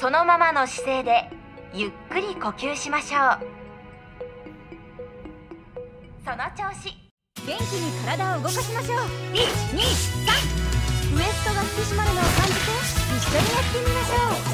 そのままの姿勢でゆっくり呼吸しましょう。その調子。元気に体を動かしましょう。123ウエストが引き締まるのを感じて一緒にやってみましょう。